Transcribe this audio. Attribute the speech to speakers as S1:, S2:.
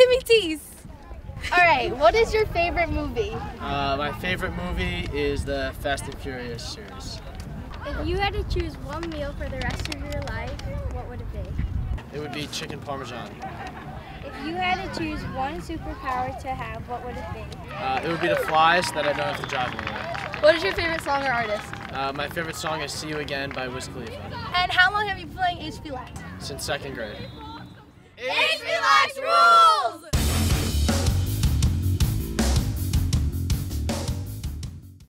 S1: Timmy T's.
S2: All right, what is your favorite movie?
S3: Uh, my favorite movie is the Fast and Furious series.
S4: If you had to choose one meal for the rest of your life, what would it be?
S3: It would be chicken parmesan.
S4: If you had to choose one superpower to have, what would it be?
S3: Uh, it would be the flies that I don't have to drive anywhere.
S2: What is your favorite song or artist?
S3: Uh, my favorite song is "See You Again" by Wiz Khalifa.
S2: And how long have you been playing HP Live?
S3: Since second grade.
S2: Rules!